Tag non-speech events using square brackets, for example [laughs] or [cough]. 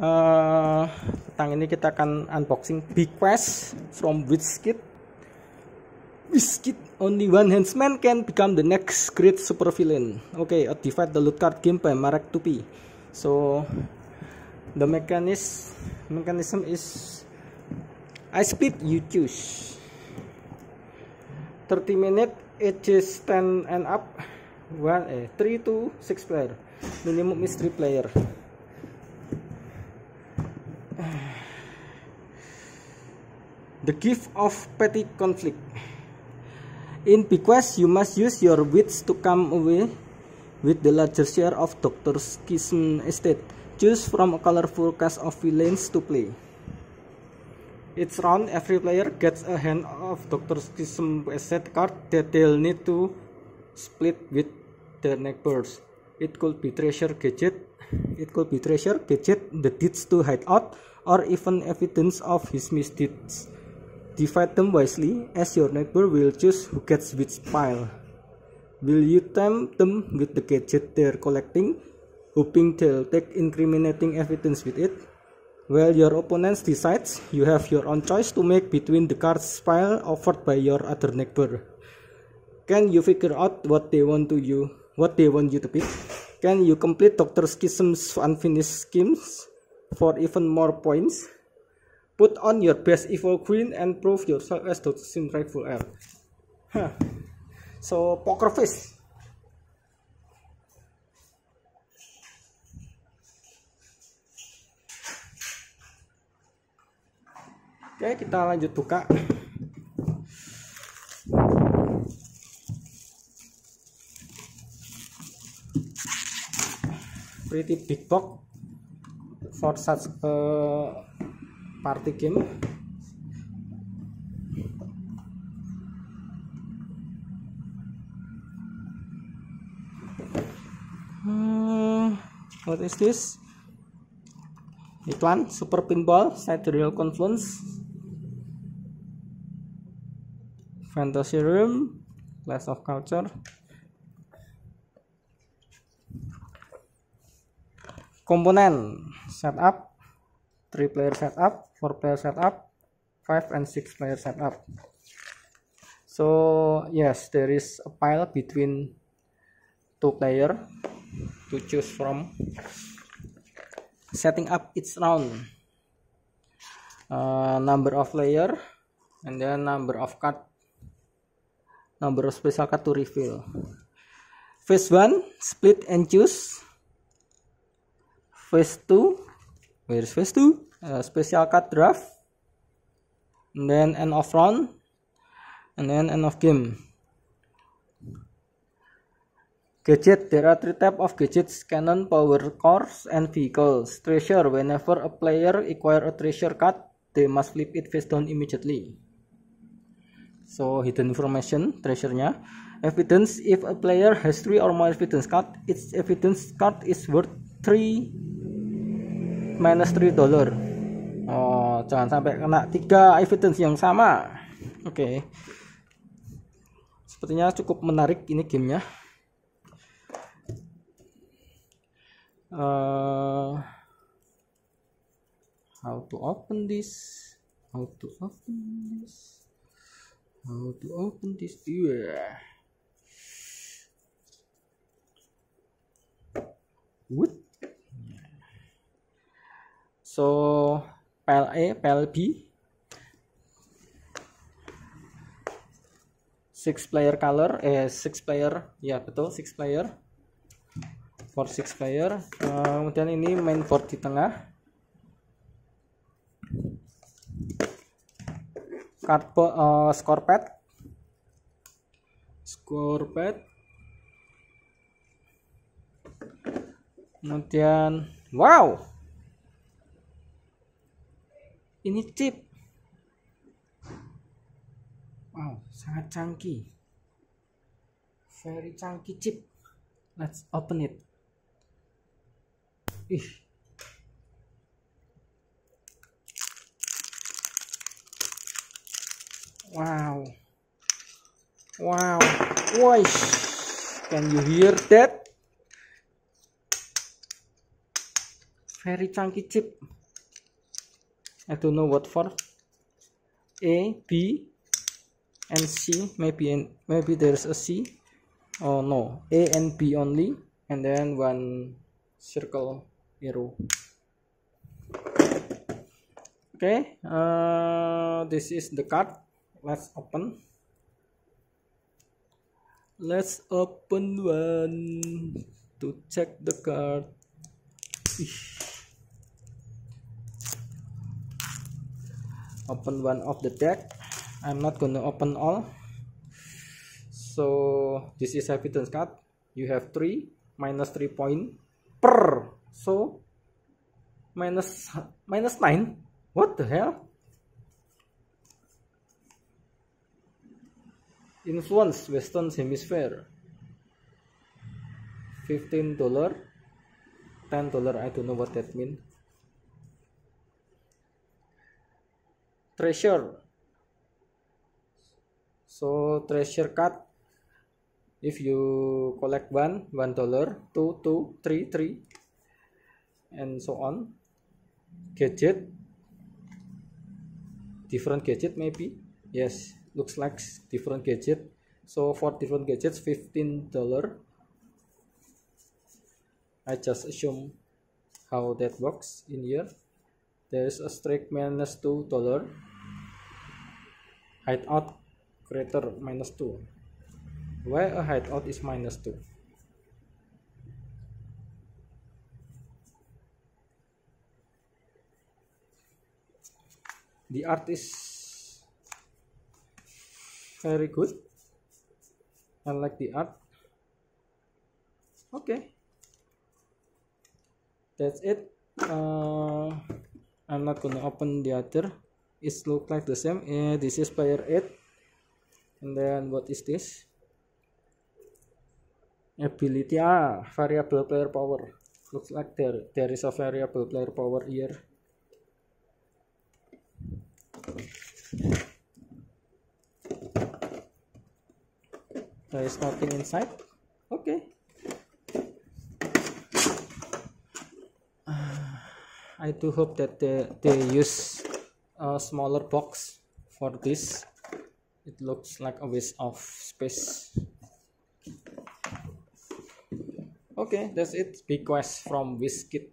uh, petang ini kita akan unboxing Big Quest from WizKid. WizKid only one handsman can become the next great supervillain. Okay a divide the loot card game by Marek Tupi. So the mechanism mechanism is I speed you choose. 30 minute ages 10 and up. One eh 3 to 6 player. Minimum is 3 player The gift of petty conflict. In bequest, you must use your wits to come away with the larger share of Dr. Schism estate. Choose from a colorful cast of villains to play. Each round, every player gets a hand of Dr. Schism estate card that they'll need to split with their neighbors. It could be treasure gadget, it could be treasure gadget, the deeds to hide out, or even evidence of his misdeeds. Divide them wisely, as your neighbor will choose who gets which pile. Will you tempt them with the gadget they're collecting, hoping they'll take incriminating evidence with it? While your opponent decides, you have your own choice to make between the cards pile offered by your other neighbor. Can you figure out what they want to you, what they want you to pick? Can you complete Dr. Schism's unfinished schemes for even more points? Put on your best evil queen and prove yourself as the rightful heir. Huh. So poker face. Oke, kita lanjut buka. Pretty big box for such party game. Hmm, what is this? Iklan super pinball sidereal confluence. Fantasy room class of culture. Komponen setup 3 player setup 4 player setup 5 and 6 player setup. So yes there is a pile between two player to choose from. Setting up each round. Uh, number of layer and then number of card number of special card to reveal phase 1 split and choose. Phase 2 where's phase 2 uh, special card draft. And then end of round. And then end of game. Gadget. There are three type of gadgets. Cannon power cores and vehicles. Treasure. Whenever a player acquire a treasure card they must flip it face down immediately. So hidden information. Treasure-nya. Evidence. If a player has three or more evidence card its evidence card is worth three minus 3 dollar. Oh jangan sampai kena tiga evidence yang sama. Oke. Okay. sepertinya cukup menarik ini gamenya. Uh, how to open this? How to open this? How to open this? Yeah. What so PLE, PLB six player color eh six player ya betul six player. For six player. Uh, kemudian ini main board di tengah. Card uh, score pad. Score pad. Kemudian wow ini chip wow sangat canggih very canggih chip. Let's open it. Ih. Wow. Wow. Wish. can you hear that? Very chunky chip I don't know what for. A B and C. Maybe maybe there's a C. Oh no. A and B only and then one circle arrow. Okay uh, this is the card. Let's open. Let's open one to check the card open one of the deck. I'm not gonna open all. So this is evidence card. You have 3 minus 3 point per. So minus [laughs] minus 9 what the hell? Influence western hemisphere. 15 dollar 10 dollar i don't know what that mean treasure. So treasure card if you collect one one dollar two two three three and so on. Gadget. Different gadget maybe. Yes looks like different gadget. So for different gadgets 15 dollar. I just assume how that works in here. There's a strike minus 2 dollar hideout creator minus 2 why a hideout is minus 2 the art is very good. I like the art. Okay. That's it. Uh, I'm not gonna open the other it look like the same. Yeah, this is player 8 and then what is this? Ability ah variable player power. Looks like there there is a variable player power here. There is nothing inside. Okay. [sighs] I do hope that they, they use a smaller box for this. It looks like a waste of space. Okay that's it. Big quest from Whiskit